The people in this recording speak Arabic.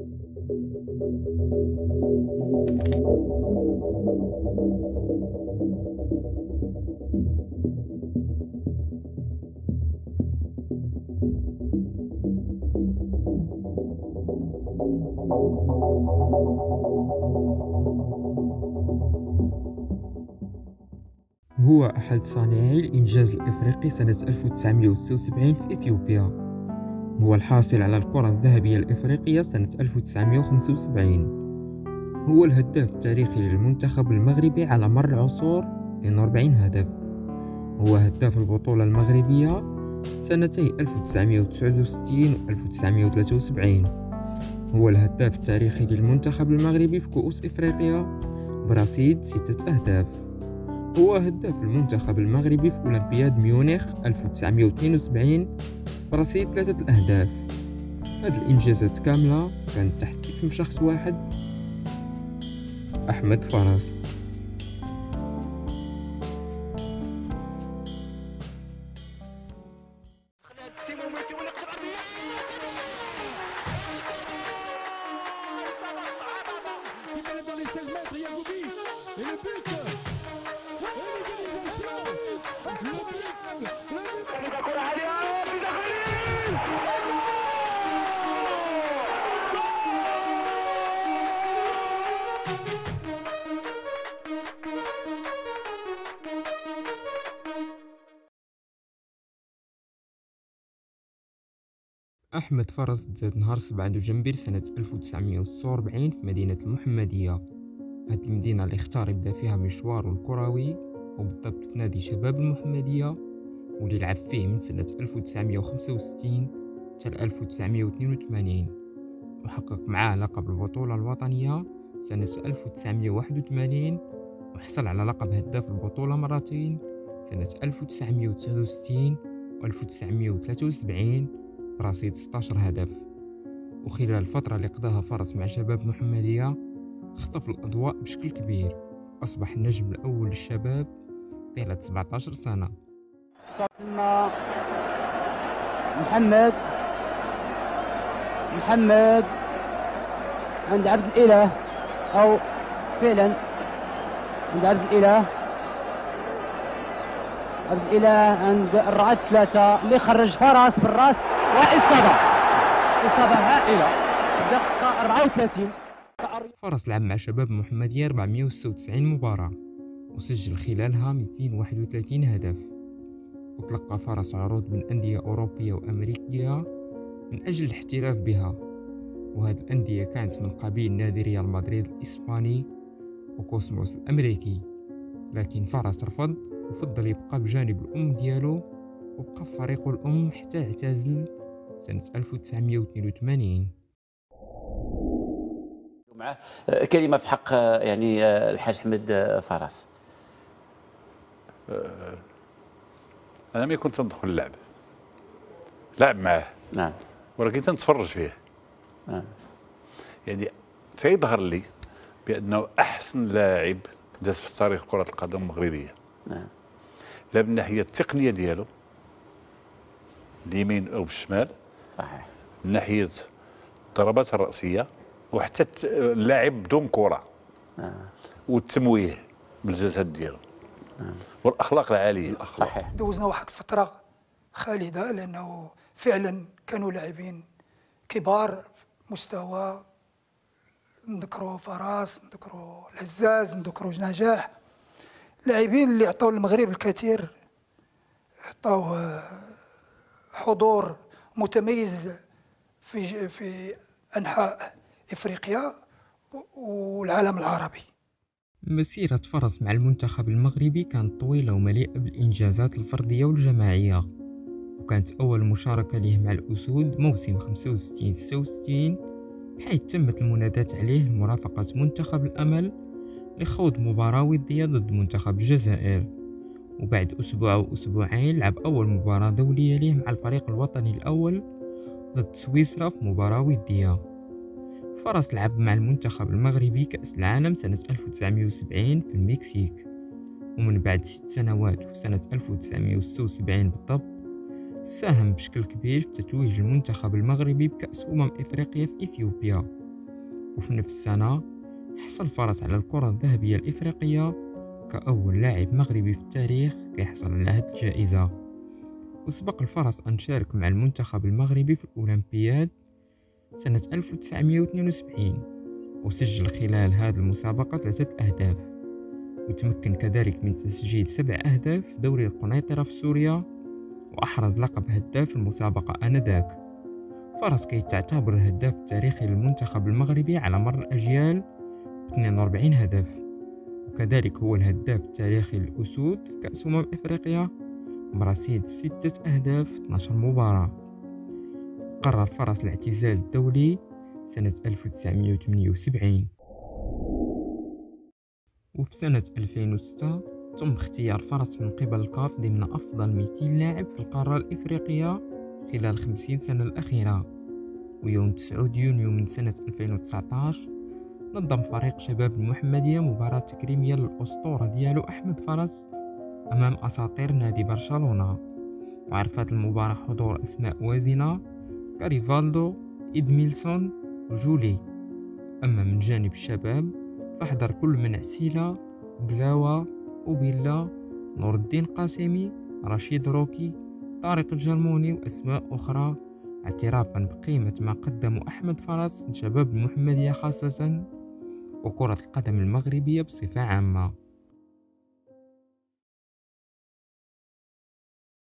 هو أحد صانعي الإنجاز الإفريقي سنة 1976 في إثيوبيا. هو الحاصل على الكرة الذهبية الإفريقية سنة 1975 هو الهداف التاريخي للمنتخب المغربي على مر العصور 42 هدف. هو هداف البطولة المغربية سنتي 1969 و 1973 هو الهداف التاريخي للمنتخب المغربي في كؤوس إفريقيا برصيد ستة أهداف. هو هداف المنتخب المغربي في أولمبياد ميونخ 1972 برصيد ثلاثة الأهداف. هذه الإنجازات كاملة كانت تحت اسم شخص واحد أحمد فرس dans les 16 mètres, Yagoubi et le but أحمد فرس تزاد نهار 7 دجنبر سنة 1946 في مدينة المحمدية. هاد المدينة اللي اختار يبدأ فيها مشواره الكروي وبالضبط في نادي شباب المحمدية واللي لعب فيه من سنة 1965 حتى 1982 وحقق معاه لقب البطولة الوطنية سنة 1981 وحصل على لقب هداف البطولة مرتين سنة 1969 و 1973 برصيد 16 هدف. وخلال الفترة اللي قضاها فرس مع شباب محمدية اختفى الأضواء بشكل كبير. أصبح النجم الأول للشباب طيلة 17 سنة. محمد محمد عند عبد الإله أو فعلا عند عبد الإله. عبد الإله عند الرعاة ثلاثة اللي خرج فرس بالرأس. وإصابة إصابة هائلة. دقيقة 34 فرس لعب مع شباب محمدية 496 مباراة. وسجل خلالها 231 هدف. وتلقى فرس عروض من أندية أوروبية وأمريكية من أجل الاحتراف بها. وهذه الأندية كانت من قبيل نادي ريال مدريد الإسباني وكوسموس الأمريكي. لكن فرس رفض وفضل يبقى بجانب الأم ديالو وبقى في فريقه الأم حتى اعتزل سنة 1982 معه كلمة في حق يعني الحاج أحمد فراس. أنا ملي كنت ندخل اللعب. لعب معاه. نعم. ولكن تنتفرج فيه. نعم. يعني تيظهر لي بأنه أحسن لاعب داز في تاريخ كرة القدم المغربية. نعم. لا من ناحية التقنية ديالو اليمين أو بالشمال صحيح. من ناحية الضربات الرأسية وحتى اللاعب بدون كرة آه. والتمويه بالجسد ديالو آه. والأخلاق العالية. صحيح. دوزنا واحد فتره خالدة لأنه فعلا كانوا لاعبين كبار مستوى نذكروا فراس نذكروا العزاز نذكروا نجاح لاعبين اللي عطاو المغرب الكثير عطاوه حضور متميز في في أنحاء إفريقيا والعالم العربي. مسيرة فرس مع المنتخب المغربي كانت طويلة ومليئة بالإنجازات الفردية والجماعية وكانت أول مشاركة له مع الأسود موسم 65-66 حيث تمت المنادات عليه لمرافقة منتخب الأمل لخوض مباراة ودية ضد منتخب الجزائر. وبعد أسبوع أو أسبوعين لعب أول مباراة دولية ليه مع الفريق الوطني الأول ضد سويسرا في مباراة ودية. فرص لعب مع المنتخب المغربي كأس العالم سنة 1970 في المكسيك. ومن بعد ست سنوات وفي سنة 1976 بالضبط ساهم بشكل كبير في تتويج المنتخب المغربي بكأس أمم إفريقيا في إثيوبيا. وفي نفس السنة حصل فرس على الكرة الذهبية الإفريقية كأول لاعب مغربي في التاريخ كيحصل على هذه الجائزة؟ وسبق الفرس أن شارك مع المنتخب المغربي في الأولمبياد سنة 1972 وسجل خلال هذه المسابقة ثلاثة أهداف وتمكن كذلك من تسجيل سبع أهداف في دوري القنيطرة في سوريا وأحرز لقب هداف المسابقة آنذاك. فرس كي تعتبر الهداف التاريخي للمنتخب المغربي على مر الأجيال 42 هدف. وكذلك هو الهداف التاريخي للأسود في كأس أمم إفريقيا برصيد ستة أهداف في 12 مباراة. قرر فرس الاعتزال الدولي سنة 1978 وفي سنة 2006 تم اختيار فرس من قبل الكاف ضمن أفضل 200 لاعب في القارة الإفريقية خلال 50 سنة الأخيرة. ويوم 9 يونيو من سنة 2019 نظم فريق شباب المحمدية مباراة تكريمية للأسطورة ديالو أحمد فرس أمام أساطير نادي برشلونة. وعرفت المباراة حضور أسماء وازنة كريفالدو إدميلسون وجولي أما من جانب الشباب فحضر كل من عسيلة بلاوة وبيلا نور الدين قاسمي رشيد روكي طارق الجرموني وأسماء أخرى. اعترافا بقيمة ما قدمه أحمد فرس لشباب المحمدية خاصة. وكرة القدم المغربية بصفة عامة.